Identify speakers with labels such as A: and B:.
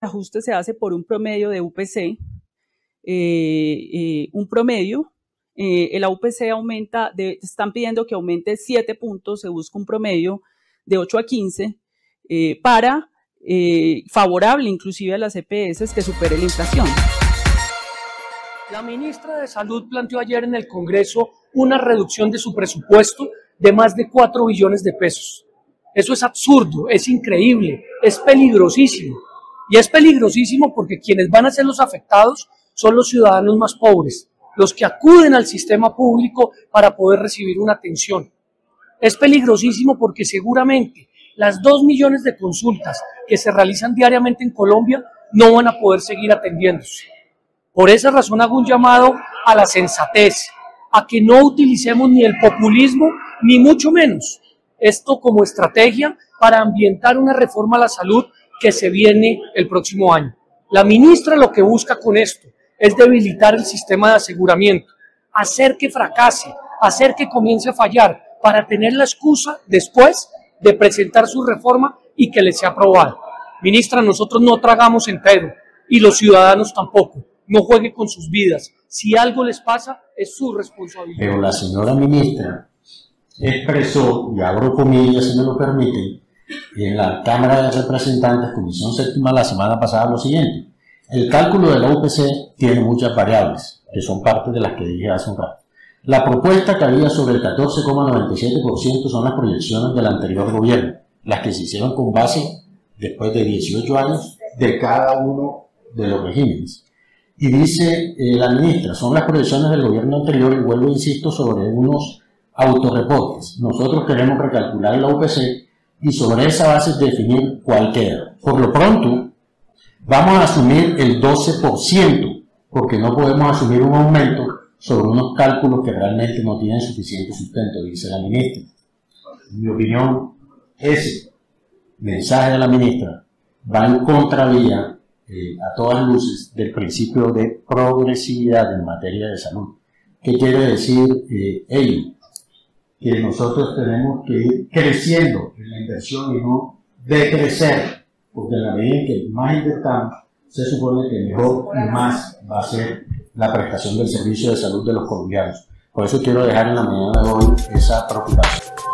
A: ajuste se hace por un promedio de UPC, eh, eh, un promedio. Eh, el UPC aumenta, de, están pidiendo que aumente 7 puntos, se busca un promedio de 8 a 15 para favorable inclusive a las EPS que supere la inflación.
B: La ministra de Salud planteó ayer en el Congreso una reducción de su presupuesto de más de 4 billones de pesos. Eso es absurdo, es increíble, es peligrosísimo. Y es peligrosísimo porque quienes van a ser los afectados son los ciudadanos más pobres, los que acuden al sistema público para poder recibir una atención. Es peligrosísimo porque seguramente las dos millones de consultas que se realizan diariamente en Colombia no van a poder seguir atendiéndose. Por esa razón hago un llamado a la sensatez, a que no utilicemos ni el populismo, ni mucho menos esto como estrategia para ambientar una reforma a la salud que se viene el próximo año. La ministra lo que busca con esto es debilitar el sistema de aseguramiento, hacer que fracase, hacer que comience a fallar, para tener la excusa después de presentar su reforma y que le sea aprobada. Ministra, nosotros no tragamos entero y los ciudadanos tampoco. No juegue con sus vidas. Si algo les pasa, es su responsabilidad.
C: Pero la señora ministra expresó, y abro comillas si me lo permiten, en la Cámara de Representantes, Comisión Séptima, la semana pasada lo siguiente. El cálculo de la UPC tiene muchas variables, que son parte de las que dije hace un rato. La propuesta que había sobre el 14,97% son las proyecciones del anterior gobierno, las que se hicieron con base, después de 18 años, de cada uno de los regímenes. Y dice eh, la ministra, son las proyecciones del gobierno anterior y vuelvo, insisto, sobre unos autorreportes. Nosotros queremos recalcular la UPC y sobre esa base definir cuál. Por lo pronto, vamos a asumir el 12%, porque no podemos asumir un aumento sobre unos cálculos que realmente no tienen suficiente sustento, dice la ministra. En mi opinión, ese mensaje de la ministra va en contravía eh, a todas luces del principio de progresividad en materia de salud. ¿Qué quiere decir eh, ello? Que nosotros tenemos que ir creciendo en la inversión y no decrecer, porque en la medida en que más invertamos, se supone que mejor y más va a ser la prestación del servicio de salud de los colombianos. Por eso quiero dejar en la mañana de hoy esa preocupación.